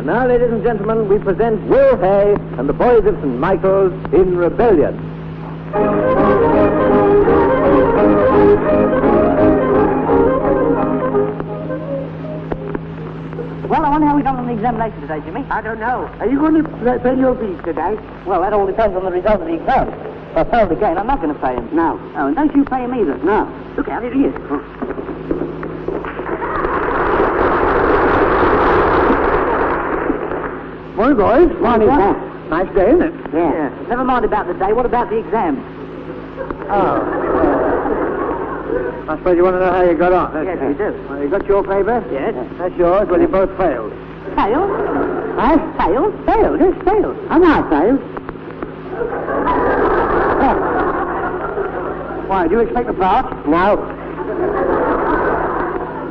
And now, ladies and gentlemen, we present Will Hay and the Boys of St. Michael's in Rebellion. Well, I wonder how we done on the examination today, Jimmy. I don't know. Are you going to pay- pay your fees today? Well, that all depends on the result of the exam. If I failed again, I'm not going to pay him. No. Oh, and don't you pay him either. No. Look out, here he is. Morning, boys. Morning, What? Nice day, isn't it? Yeah. Never mind about the day. What about the exam? Oh. I suppose you want to know how you got on. don't Yes, you? do. Well, you got your paper? Yes. That's yours. Well, you both failed. Failed? I Failed? Failed? Yes, failed. I'm not failed. Why, do you expect the pass? No.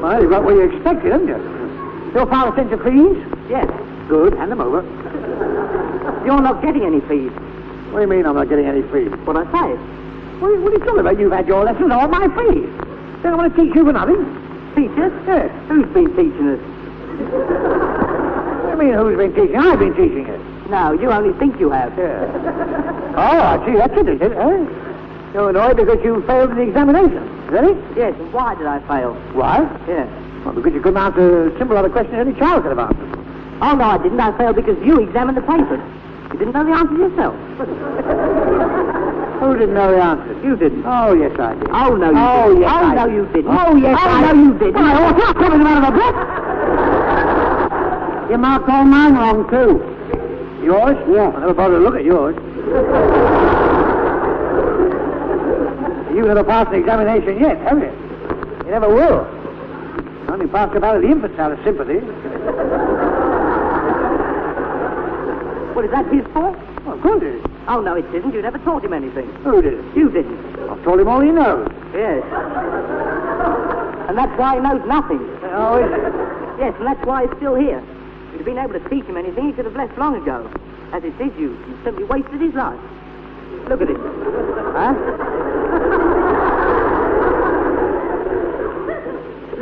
Well, you got what you expected, haven't you? Your father sent fees? Yes. Good. Hand them over. You're not getting any fees. What do you mean I'm not getting any fees? What I say? What, what are you talking about? You've had your lessons, all my fees. Don't I want to teach you for nothing? Teachers? Yes. Who's been teaching us? What do you mean who's been teaching? I've been teaching it. No, you only think you have. Yeah. oh, I see. That's it, is it? Eh? You're annoyed because you failed the examination. Is that it? Yes, and why did I fail? Why? Yes. Well, because you couldn't answer a simple other question any child could have answered. Oh, no, I didn't. I failed because you examined the papers. You didn't know the answer yourself. Who didn't know the answer? You didn't. Oh, yes, I did. Oh, no, you Oh, didn't. yes, Oh, I no, did. you didn't. Oh, yes, oh, I no, you didn't. Why, oh, what's coming out of the book? You marked all mine wrong, too. Yours? Yeah. I never bothered to look at yours. you never passed the examination yet, have you? You never will. You only passed about the infantile sympathy. What is that his fault? Well, of course it is. Oh, no, it isn't. You never taught him anything. Who did? You didn't. I've told him all he knows. Yes. And that's why he knows nothing. Oh, is it? Yes, and that's why he's still here. If you'd been able to teach him anything, he could have left long ago. As it is, you, you simply wasted his life. Look at him. Huh?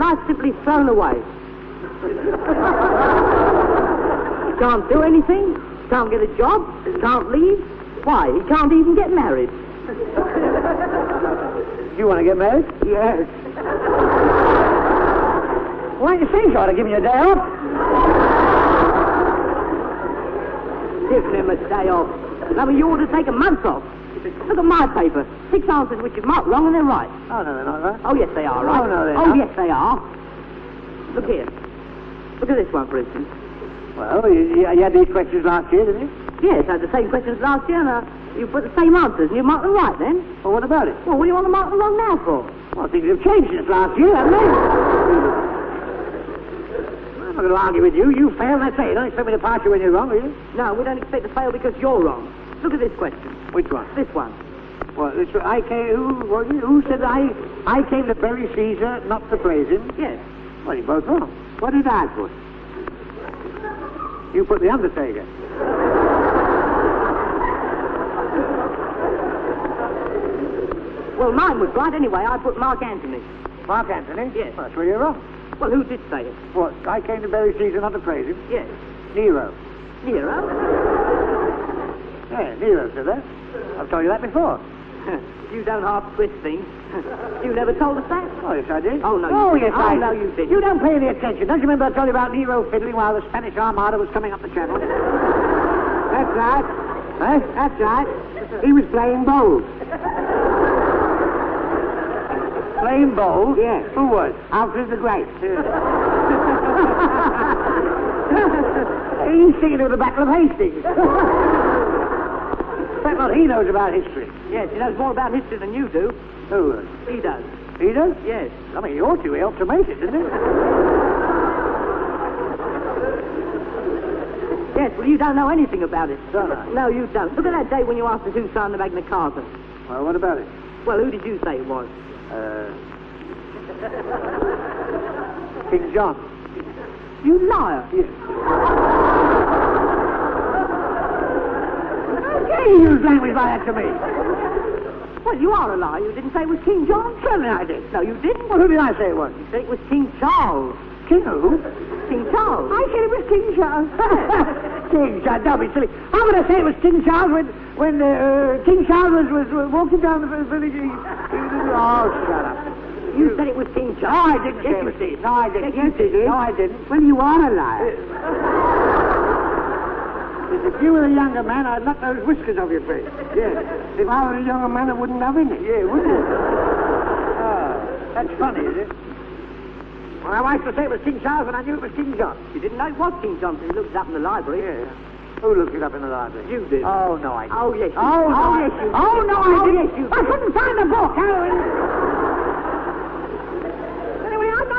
Life simply thrown away. you can't do anything, can't get a job, can't leave. Why? He can't even get married. You want to get married? Yes. Why don't you think so? I'd have given you a day off. Give him a day off. Now, you ought to take a month off. Look at my paper. Six answers which you've marked wrong and they're right. Oh, no, they're not right. Oh, yes, they are, oh, right? Oh, no, they're Oh, not. yes, they are. Look here. Look at this one, for instance. Well, you, you had these questions last year, didn't you? Yes, I had the same questions last year, and uh, you put the same answers, and you marked them right then. Well, what about it? Well, what do you want to mark them wrong now for? Well, things have changed since last year, haven't they? I'm not going to argue with you. You failed, that's it. You don't expect me to pass you when you're wrong, will you? No, we don't expect to fail because you're wrong. Look at this question. Which one? This one. Well, this, I came, who, who said I, I came to bury Caesar, not to praise him? Yes. Well, you're both wrong. What did I put? You put the Undertaker. Well, mine was right anyway. I put Mark Antony. Mark Antony? Yes. Well, that's where you're wrong. Well, who did say it? What? I came to bury Caesar, not to praise him? Yes. Nero. Nero. Yeah, Nero said that. I've told you that before. you don't half twist things. You never told us that. Oh, yes, I did. Oh, no, you Oh, didn't. yes, Oh, I no, you didn't. You don't pay any attention. Don't you remember I told you about Nero fiddling while the Spanish Armada was coming up the channel? That's right. Huh? That's right. He was playing bowls. playing bowls? Yes. Who was? Alfred the Great. He's singing of the Battle of Hastings. That's what he knows about history. Yes, he knows more about history than you do. Who? uh, He does. He does? Yes. I mean, he ought to. He helped to make it, didn't he? Yes, well, you don't know anything about it. Don't I? No, you don't. Look at that day when you asked us who signed the Magna Carta. Well, what about it? Well, who did you say it was? Uh, King John. You liar. Yes. You use language like that to me? Well, you are a liar. You didn't say it was King John. Certainly I did. No, you didn't. Well, who did I say it was? You said it was King Charles. King who? King Charles. I said it was King Charles. King Charles, don't be silly. How could I say it was King Charles when when uh, King Charles was, was, walking down the village? Oh, shut up. You said it was King No, Charles. I didn't. Yes, say it you did. No, I didn't. Yes, you did. No, I didn't. Well, you are a liar. If you were a younger man, I'd knock those whiskers off your face. Yes. If I were a younger man, I wouldn't have any. Yeah, wouldn't it? Oh, ah, that's funny, isn't it? Well, my wife to say it was King Charles and I knew it was King John. You didn't know it was King John until you looked it up in the library. Yeah. Who looked it up in the library? You did. Oh, no, I didn't. Oh, yes, you Oh, did. no, oh, oh, yes, you did. Oh, no, I Oh, didn't. yes, you I couldn't find the book.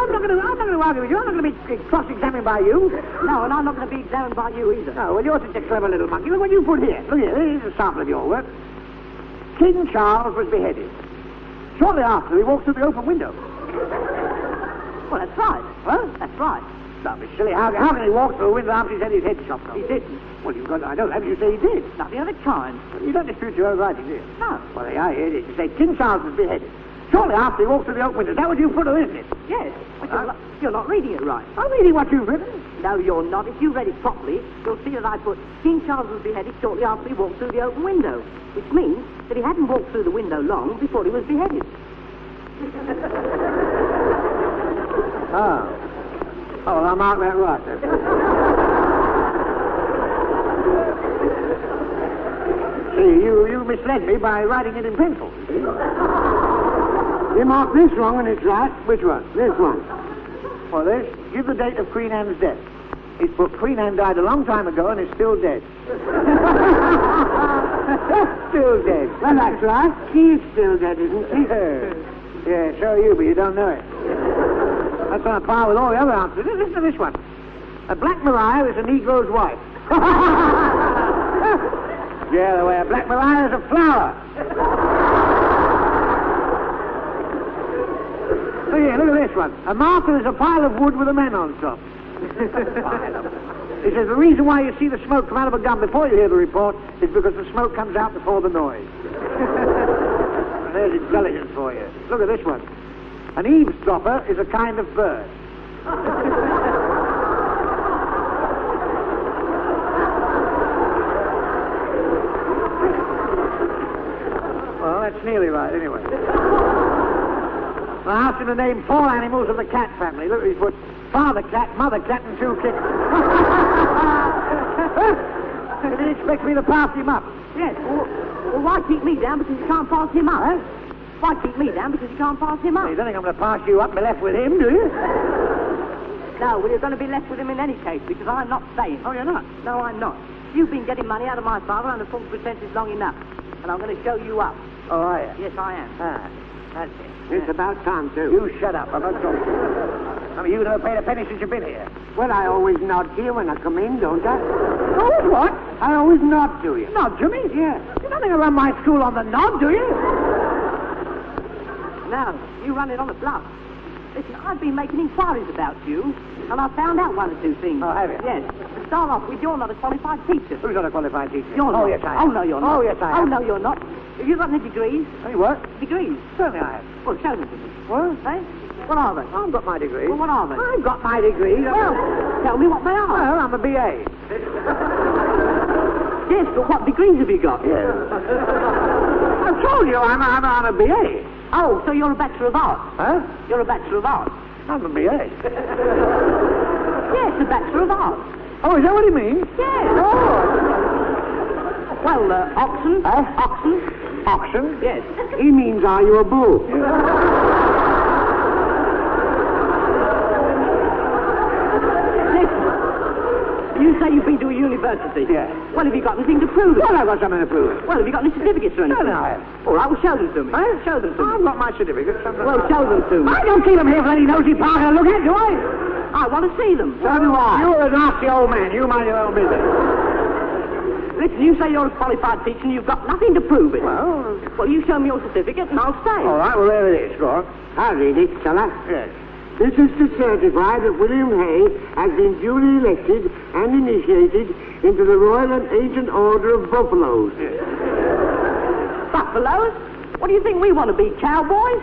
I'm, not going to. I'm not going to argue with you. I'm not going to be cross-examined by you. No, and I'm not going to be examined by you either. Oh, well, you're such a clever little monkey. Look what you put here. Look here. Here's a sample of your work. King Charles was beheaded. Shortly after, he walked through the open window. Well, that's right. Huh? That's right. Don't be silly. How, how can he walk through a window after he's had his head chopped off? He didn't. Well, you've got. I don't have You say he did. Nothing of the kind. You don't dispute your own writing, do you? No. Well, I hear it. You say King Charles was beheaded. Shortly after, he walked through the open window. That what you put, or isn't it? Yes. But you're, Huh? not, you're not reading it right. I'm reading what you've written. No, you're not. If you read it properly, you'll see that I put King Charles was beheaded shortly after he walked through the open window, which means that he hadn't walked through the window long before he was beheaded. Oh. Oh, well, I'll mark that right then. See, you, you misled me by writing it in pencil. You mark this wrong and it's right. Which one? This one. Well, this, give the date of Queen Anne's death. He's put Queen Anne died a long time ago and is still dead. still dead. Well, that's right. She's still dead, isn't she? yeah, so are you, but you don't know it. That's on a par with all the other answers. Listen to this one. A Black Maria is a Negro's wife. yeah, the way a Black Maria is a flower. Look here, look at this one. A martyr is a pile of wood with a man on top. He says the reason why you see the smoke come out of a gun before you hear the report is because the smoke comes out before the noise. there's intelligence for you. Look at this one. An eavesdropper is a kind of bird. well, that's nearly right, anyway. I asked him to name four animals of the cat family. Look, he put father cat, mother cat, and two kittens. he didn't expect me to pass him up. Yes. Well, well, why keep me down because you can't pass him up? Huh? Why keep me down because you can't pass him up? You don't think I'm going to pass you up and be left with him, do you? No, well, you're going to be left with him in any case because I'm not staying. Oh, you're not? No, I'm not. You've been getting money out of my father under false pretenses long enough, and I'm going to show you up. Oh, are you? Yes, I am. Ah, that's it. It's about time, too. You shut up. I'm not talking. I mean, you never paid a penny since you've been here. Well, I always nod to you when I come in, don't I? Oh, what? I always nod to you. Nod to me? Yeah. You don't think I run my school on the nod, do you? Now, you run it on the bluff. Listen, I've been making inquiries about you, and I've found out one or two things. Oh, have you? Yes. To start off with, you're not a qualified teacher. Who's not a qualified teacher? You're oh, not. yes, I am. Oh, no, you're oh, not. Oh, yes, I am. Oh, no, you're not. Have you got any degrees? Any what? Degrees? Certainly I have. Well, show me. What? Eh? What are they? I've got my degrees. Well, what are they? I've got my degrees. Well, tell me what they are. Well, I'm a BA. Yes, but what degrees have you got? Yes. I told you I'm, I'm, I'm a BA. Oh, so you're a Bachelor of Arts. Huh? You're a Bachelor of Arts. I'm a BA. Yes, a Bachelor of Arts. Oh, is that what he means? Yes. Oh. Well, uh, oxen. Huh? Oxen. Oxen? Yes. He means, are you a bull? Listen. You say you've been to a university. Yeah. Well, have you got anything to prove it? Well, I've got something to prove. Well, have you got any certificates or anything? No, no, I haven't. All right, well, show them to me. Huh? Show them to me. I've got my certificate. Well, show them to me. I don't keep them here for any nosy parker to look at, do I? I want to see them. So do I. You're a nasty old man. You mind your own business. Listen, you say you're a qualified teacher and you've got nothing to prove it. Well, Well, you show me your certificate and I'll stay. all right. Well, there it is. On. I'll read it, shall I? Yes. This is to certify that William Hay has been duly elected and initiated into the Royal and Ancient Order of Buffaloes. Buffaloes? What do you think we want to be, cowboys?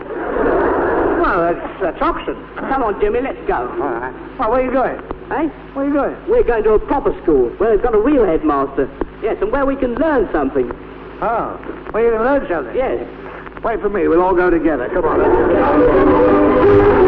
Well, that's, that's Oxon. Come on, Jimmy, let's go. All right. Well, where are you going? Eh? Where are you going? We're going to a proper school where they've got a real headmaster. Yes, and where we can learn something. Oh, you're going to learn something? Yes. Wait for me. We'll all go together. Come on.